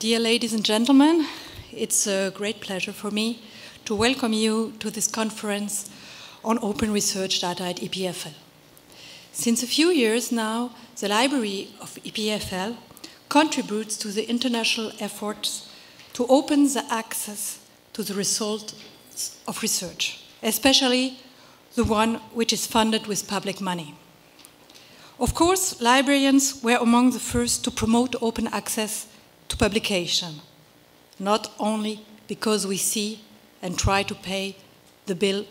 Dear ladies and gentlemen, it's a great pleasure for me to welcome you to this conference on open research data at EPFL. Since a few years now, the library of EPFL contributes to the international efforts to open the access to the results of research, especially the one which is funded with public money. Of course, librarians were among the first to promote open access to publication, not only because we see and try to pay the bill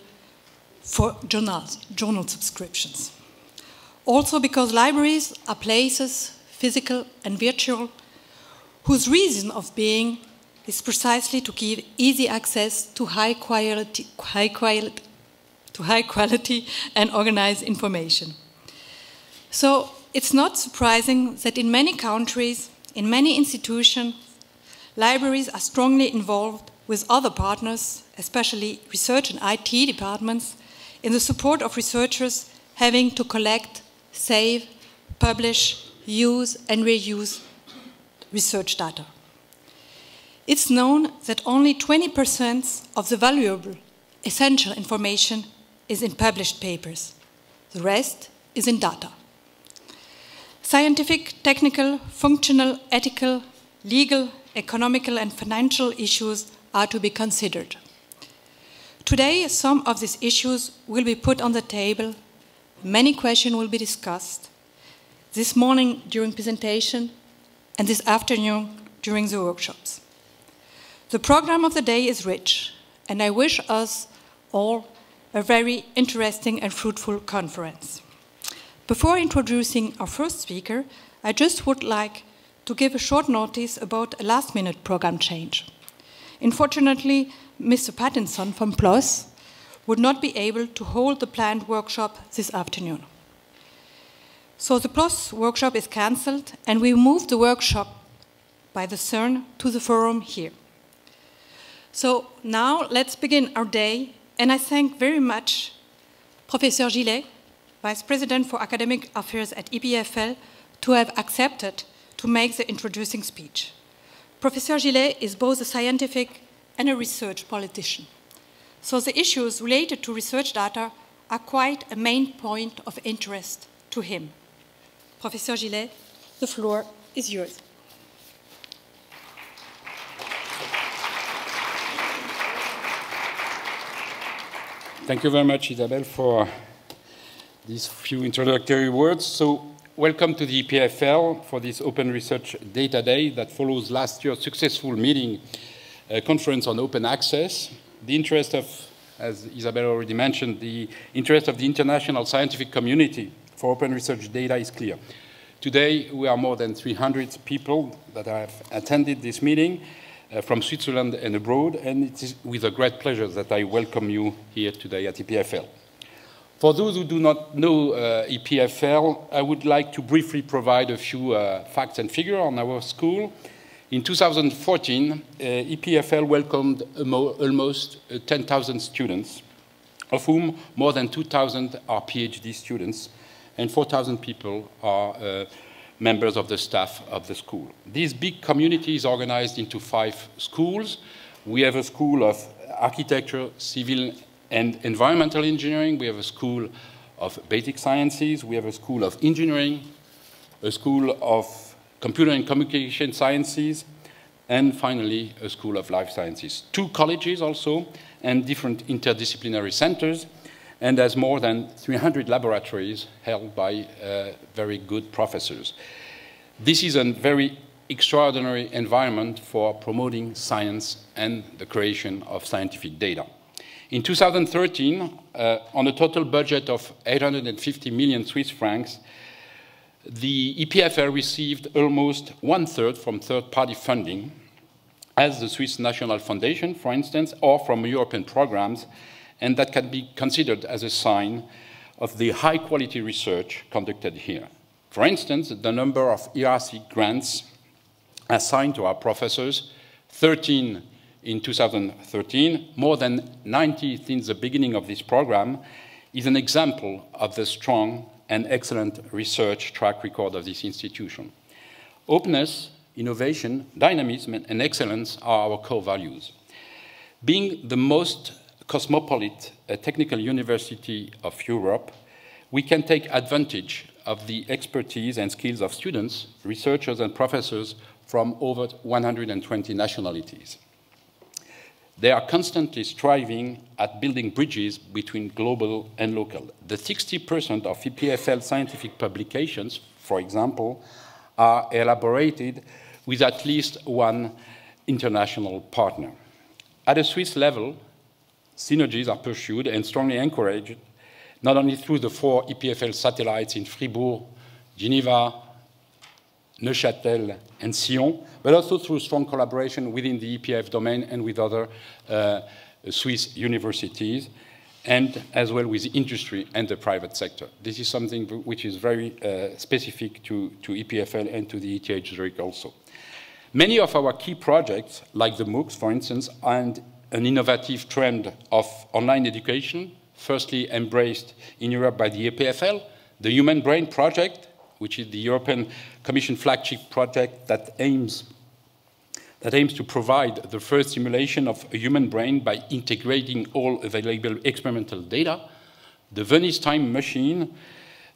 for journals, journal subscriptions. Also because libraries are places, physical and virtual, whose reason of being is precisely to give easy access to high quality, high quality, to high quality and organized information. So it's not surprising that in many countries, in many institutions, libraries are strongly involved with other partners, especially research and IT departments, in the support of researchers having to collect, save, publish, use, and reuse research data. It's known that only 20% of the valuable, essential information is in published papers. The rest is in data. Scientific, technical, functional, ethical, legal, economical, and financial issues are to be considered. Today, some of these issues will be put on the table. Many questions will be discussed. This morning during presentation and this afternoon during the workshops. The program of the day is rich, and I wish us all a very interesting and fruitful conference. Before introducing our first speaker, I just would like to give a short notice about a last minute program change. Unfortunately, Mr. Pattinson from PLOS would not be able to hold the planned workshop this afternoon. So the PLOS workshop is cancelled, and we move the workshop by the CERN to the forum here. So now let's begin our day, and I thank very much Professor Gillet, Vice President for Academic Affairs at EPFL, to have accepted to make the introducing speech. Professor Gillet is both a scientific and a research politician. So the issues related to research data are quite a main point of interest to him. Professor Gillet, the floor is yours. Thank you very much, Isabelle, for these few introductory words. So, welcome to the EPFL for this Open Research Data Day that follows last year's successful meeting uh, conference on open access. The interest of, as Isabelle already mentioned, the interest of the international scientific community for open research data is clear. Today, we are more than 300 people that have attended this meeting uh, from Switzerland and abroad, and it is with a great pleasure that I welcome you here today at EPFL. For those who do not know uh, EPFL, I would like to briefly provide a few uh, facts and figures on our school. In 2014, uh, EPFL welcomed almost uh, 10,000 students, of whom more than 2,000 are PhD students, and 4,000 people are uh, members of the staff of the school. This big community is organized into five schools. We have a school of architecture, civil and environmental engineering. We have a school of basic sciences. We have a school of engineering, a school of computer and communication sciences, and finally, a school of life sciences. Two colleges also, and different interdisciplinary centers and has more than 300 laboratories held by uh, very good professors. This is a very extraordinary environment for promoting science and the creation of scientific data. In 2013, uh, on a total budget of 850 million Swiss francs, the EPFL received almost one third from third party funding, as the Swiss National Foundation, for instance, or from European programs and that can be considered as a sign of the high quality research conducted here. For instance, the number of ERC grants assigned to our professors, 13 in 2013, more than 90 since the beginning of this program, is an example of the strong and excellent research track record of this institution. Openness innovation, dynamism, and excellence are our core values. Being the most cosmopolitan uh, technical university of Europe, we can take advantage of the expertise and skills of students, researchers, and professors from over 120 nationalities. They are constantly striving at building bridges between global and local. The 60% of EPFL scientific publications, for example, are elaborated with at least one international partner. At a Swiss level, synergies are pursued and strongly encouraged, not only through the four EPFL satellites in Fribourg, Geneva, Neuchâtel, and Sion, but also through strong collaboration within the EPF domain and with other uh, Swiss universities, and as well with industry and the private sector. This is something which is very uh, specific to, to EPFL and to the ETH Zurich also. Many of our key projects, like the MOOCs, for instance, and an innovative trend of online education, firstly embraced in Europe by the EPFL, the Human Brain Project, which is the European Commission flagship project that aims, that aims to provide the first simulation of a human brain by integrating all available experimental data. The Venice Time Machine,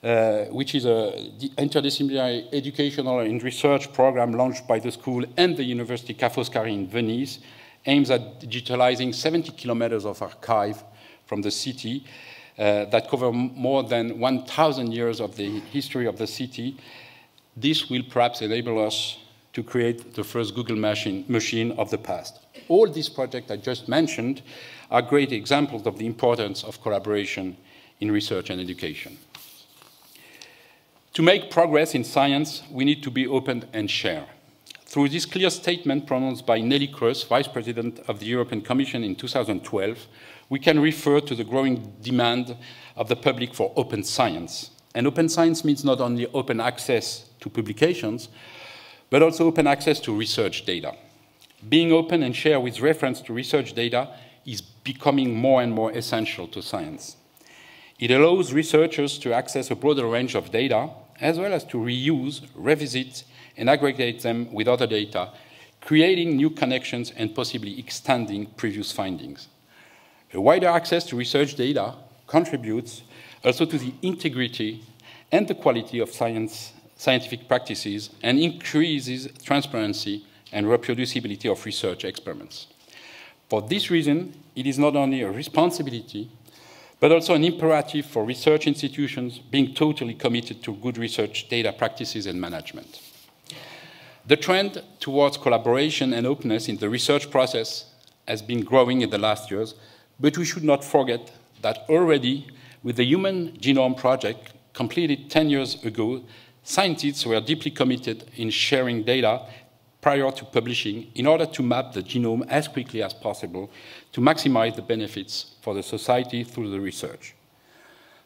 uh, which is an interdisciplinary educational and research program launched by the school and the University Ca' Foscari in Venice, aims at digitalizing 70 kilometers of archive from the city uh, that cover more than 1,000 years of the history of the city this will perhaps enable us to create the first Google machine, machine of the past. All these projects I just mentioned are great examples of the importance of collaboration in research and education. To make progress in science, we need to be open and share. Through this clear statement pronounced by Neelie Kroes, Vice President of the European Commission in 2012, we can refer to the growing demand of the public for open science. And open science means not only open access to publications, but also open access to research data. Being open and share with reference to research data is becoming more and more essential to science. It allows researchers to access a broader range of data, as well as to reuse, revisit, and aggregate them with other data, creating new connections and possibly extending previous findings. A wider access to research data contributes also to the integrity and the quality of science scientific practices and increases transparency and reproducibility of research experiments. For this reason, it is not only a responsibility, but also an imperative for research institutions being totally committed to good research data practices and management. The trend towards collaboration and openness in the research process has been growing in the last years, but we should not forget that already with the Human Genome Project completed 10 years ago, Scientists were deeply committed in sharing data prior to publishing in order to map the genome as quickly as possible to maximize the benefits for the society through the research.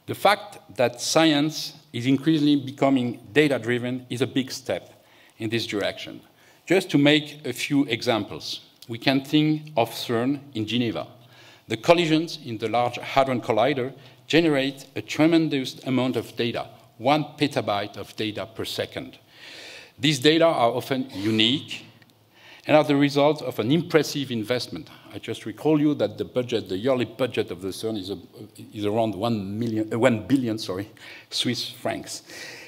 The fact that science is increasingly becoming data-driven is a big step in this direction. Just to make a few examples, we can think of CERN in Geneva. The collisions in the Large Hadron Collider generate a tremendous amount of data, one petabyte of data per second. These data are often unique and are the result of an impressive investment. I just recall you that the budget, the yearly budget of the CERN is, a, is around 1, million, uh, 1 billion sorry, Swiss francs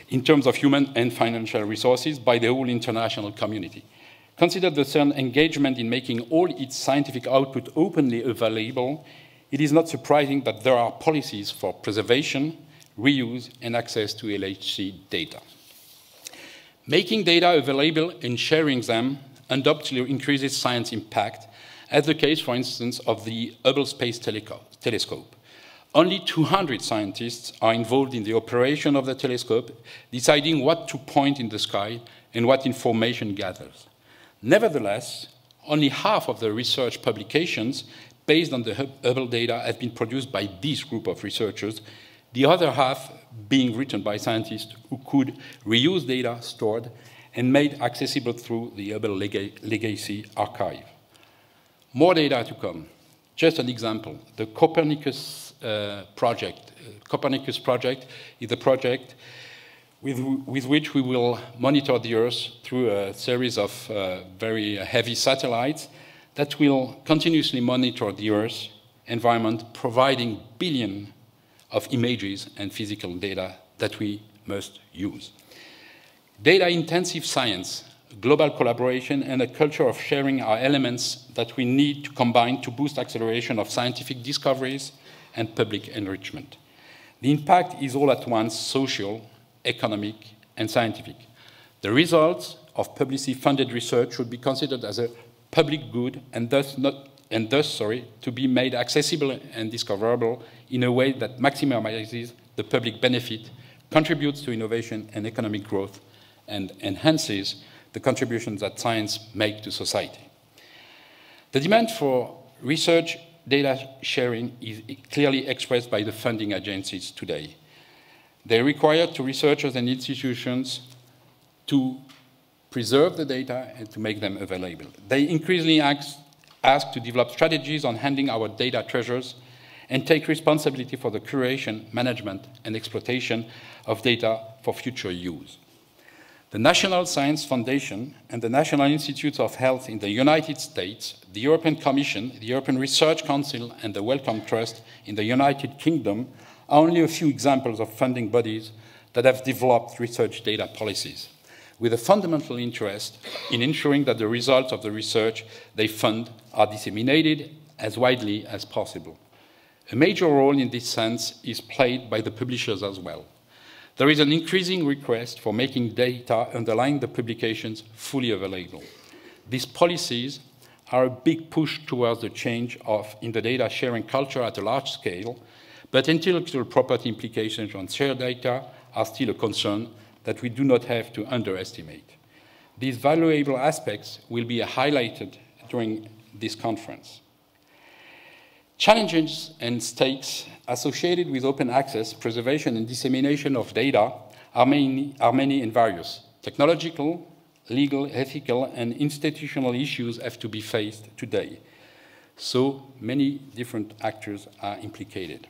in terms of human and financial resources by the whole international community. Consider the CERN engagement in making all its scientific output openly available. It is not surprising that there are policies for preservation, reuse, and access to LHC data. Making data available and sharing them undoubtedly increases science impact, as the case, for instance, of the Hubble Space Telescope. Only 200 scientists are involved in the operation of the telescope, deciding what to point in the sky and what information gathers. Nevertheless, only half of the research publications based on the Hubble data have been produced by this group of researchers, the other half being written by scientists who could reuse data stored and made accessible through the Hubble Legacy Archive. More data to come. Just an example, the Copernicus uh, project. Uh, Copernicus project is a project with, with which we will monitor the Earth through a series of uh, very heavy satellites that will continuously monitor the Earth environment, providing billions of images and physical data that we must use. Data-intensive science, global collaboration, and a culture of sharing are elements that we need to combine to boost acceleration of scientific discoveries and public enrichment. The impact is all at once social, economic, and scientific. The results of publicly funded research should be considered as a public good and thus, not, and thus sorry, to be made accessible and discoverable in a way that maximizes the public benefit, contributes to innovation and economic growth, and enhances the contributions that science makes to society. The demand for research data sharing is clearly expressed by the funding agencies today. They require to researchers and institutions to preserve the data and to make them available. They increasingly ask, ask to develop strategies on handling our data treasures and take responsibility for the curation, management, and exploitation of data for future use. The National Science Foundation and the National Institutes of Health in the United States, the European Commission, the European Research Council, and the Wellcome Trust in the United Kingdom are only a few examples of funding bodies that have developed research data policies with a fundamental interest in ensuring that the results of the research they fund are disseminated as widely as possible. A major role in this sense is played by the publishers as well. There is an increasing request for making data underlying the publications fully available. These policies are a big push towards the change of, in the data sharing culture at a large scale, but intellectual property implications on shared data are still a concern that we do not have to underestimate. These valuable aspects will be highlighted during this conference. Challenges and stakes associated with open access, preservation, and dissemination of data are many, are many and various. Technological, legal, ethical, and institutional issues have to be faced today. So many different actors are implicated.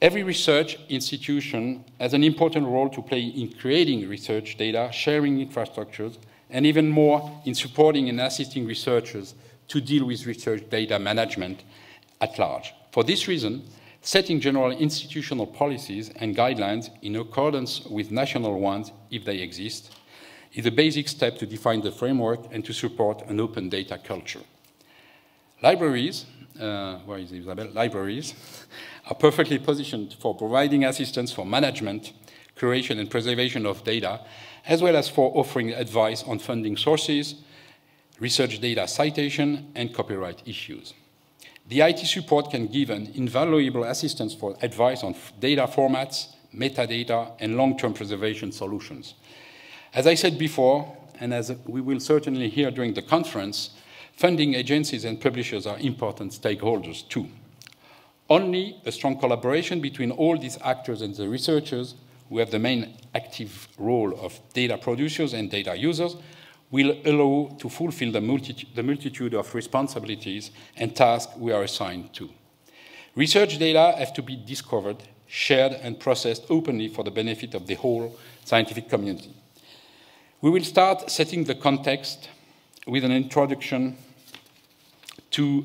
Every research institution has an important role to play in creating research data, sharing infrastructures, and even more in supporting and assisting researchers to deal with research data management at large. For this reason, setting general institutional policies and guidelines in accordance with national ones, if they exist, is a basic step to define the framework and to support an open data culture. Libraries, uh, where is Isabelle? Libraries are perfectly positioned for providing assistance for management, curation, and preservation of data, as well as for offering advice on funding sources, research data citation, and copyright issues. The IT support can give an invaluable assistance for advice on data formats, metadata, and long-term preservation solutions. As I said before, and as we will certainly hear during the conference, funding agencies and publishers are important stakeholders too. Only a strong collaboration between all these actors and the researchers, who have the main active role of data producers and data users, will allow to fulfill the, multi the multitude of responsibilities and tasks we are assigned to. Research data have to be discovered, shared, and processed openly for the benefit of the whole scientific community. We will start setting the context with an introduction to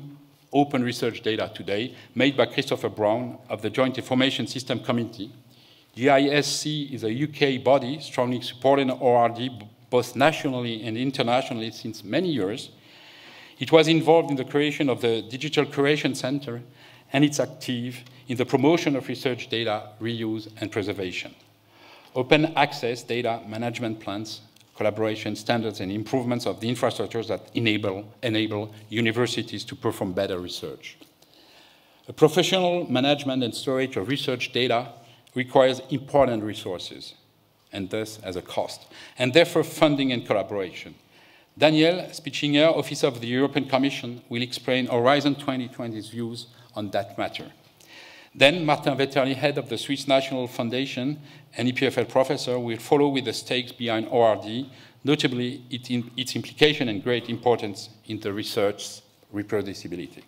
open research data today, made by Christopher Brown of the Joint Information System Committee. JISC is a UK body strongly supporting ORD both nationally and internationally since many years. It was involved in the creation of the Digital Curation Center and it's active in the promotion of research data reuse and preservation. Open access data management plans collaboration, standards, and improvements of the infrastructures that enable, enable universities to perform better research. A professional management and storage of research data requires important resources, and thus as a cost, and therefore funding and collaboration. Daniel Spichtinger, Officer of the European Commission, will explain Horizon 2020's views on that matter. Then Martin Vetterli, head of the Swiss National Foundation and EPFL professor, will follow with the stakes behind ORD, notably its implication and great importance in the research's reproducibility.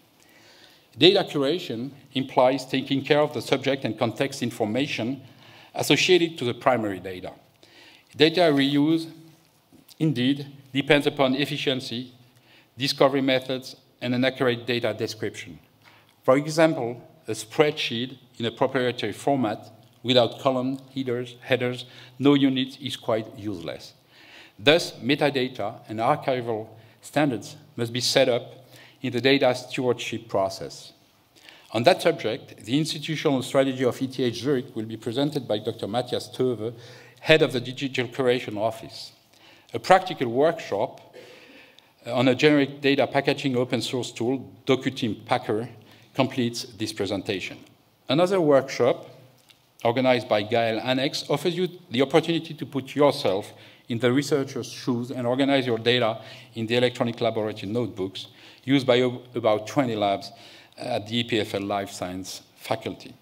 Data curation implies taking care of the subject and context information associated to the primary data. Data reuse, indeed, depends upon efficiency, discovery methods, and an accurate data description. For example, a spreadsheet in a proprietary format without column, headers, headers, no units is quite useless. Thus, metadata and archival standards must be set up in the data stewardship process. On that subject, the institutional strategy of ETH Zurich will be presented by Dr. Matthias Töwe, head of the Digital Curation Office. A practical workshop uh, on a generic data packaging open source tool, DocuTeam Packer, completes this presentation. Another workshop, organized by Gael Annex, offers you the opportunity to put yourself in the researcher's shoes and organize your data in the electronic laboratory notebooks used by about 20 labs at the EPFL Life Science faculty.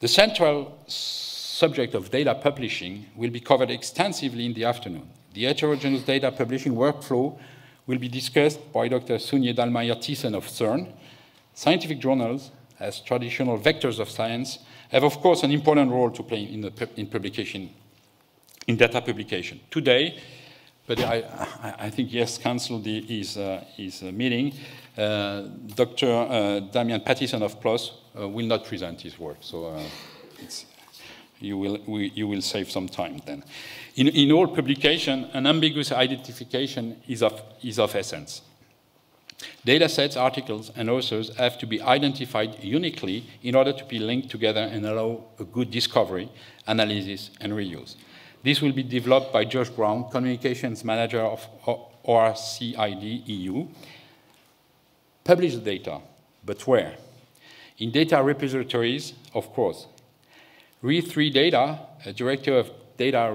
The central subject of data publishing will be covered extensively in the afternoon. The heterogeneous data publishing workflow will be discussed by Dr. Sünje Dallmeier-Tiessen of CERN. Scientific journals, as traditional vectors of science, have of course an important role to play in, the, in publication, in data publication. Today, but I, I, think yes, cancelled his, uh, his uh, meeting. Uh, Dr. Uh, Damian Pattinson of PLOS uh, will not present his work, so uh, you, will, we, you will save some time then. In, in all publication, an ambiguous identification is of, is of essence. Data sets, articles, and authors have to be identified uniquely in order to be linked together and allow a good discovery, analysis, and reuse. This will be developed by Josh Brown, Communications Manager of ORCID EU. Publish the data, but where? In data repositories, of course. Re3 Data, a director of data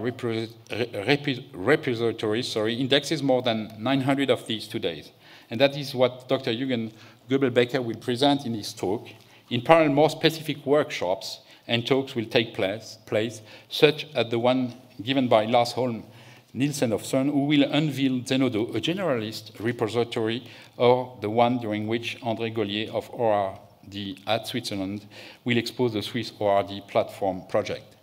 repositories, sorry, indexes more than 900 of these today. And that is what Dr. Jürgen Göbel-Becker will present in his talk. In parallel, more specific workshops and talks will take place, place such as the one given by Lars Holm Nielsen of CERN, who will unveil Zenodo, a generalist repository, or the one during which André Golliez of ORD at Switzerland will expose the Swiss ORD platform project.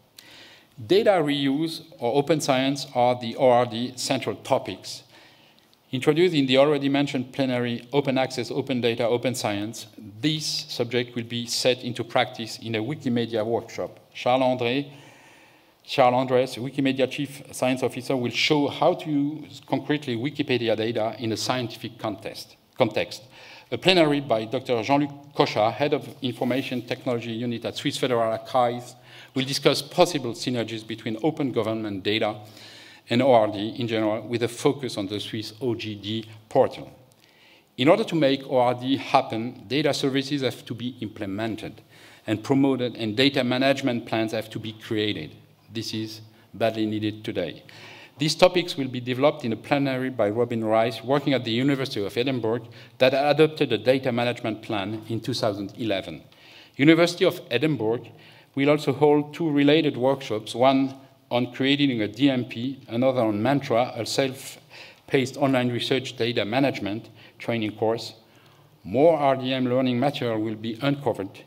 Data reuse or open science are the ORD central topics. Introduced in the already mentioned plenary Open Access, Open Data, Open Science, this subject will be set into practice in a Wikimedia workshop. Charles André Charles Andres, Wikimedia Chief Science Officer, will show how to use concretely Wikipedia data in a scientific context. context. A plenary by Dr. Jean-Luc Cochard, Head of Information Technology Unit at Swiss Federal Archives, will discuss possible synergies between open government data and ORD in general, with a focus on the Swiss OGD portal. In order to make ORD happen, data services have to be implemented and promoted, and data management plans have to be created. This is badly needed today. These topics will be developed in a plenary by Robin Rice, working at the University of Edinburgh, that adopted a data management plan in 2011. University of Edinburgh will also hold two related workshops, one on creating a DMP, another on Mantra, a self-paced online research data management training course. More RDM learning material will be uncovered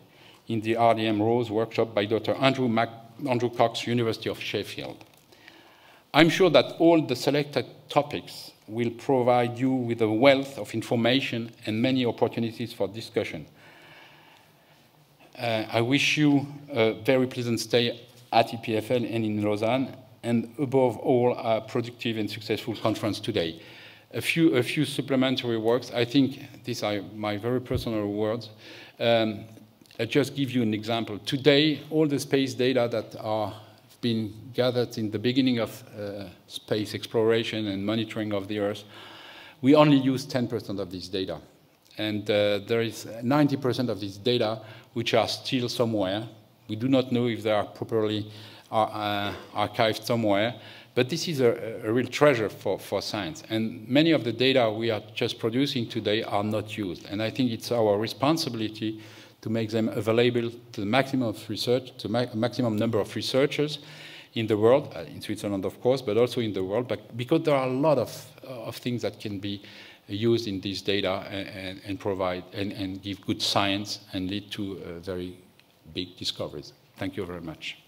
in the RDM Rose workshop by Dr. Andrew Mac Andrew Cox, University of Sheffield. I'm sure that all the selected topics will provide you with a wealth of information and many opportunities for discussion. Uh, I wish you a very pleasant stay at EPFL and in Lausanne, and above all, a productive and successful conference today. A few, a few supplementary works. I think these are my very personal words. Um, I'll just give you an example. Today, all the space data that are been gathered in the beginning of uh, space exploration and monitoring of the Earth, we only use 10% of this data. And uh, there is 90% of this data which are still somewhere. We do not know if they are properly uh, archived somewhere. But this is a, a, real treasure for, for science. And many of the data we are just producing today are not used. And I think it's our responsibility to make them available to the maximum of research, to ma maximum number of researchers in the world, uh, in Switzerland of course, but also in the world, but because there are a lot of, uh, of things that can be used in this data and, and, and provide and, and, give good science and lead to uh, very big discoveries. Thank you very much.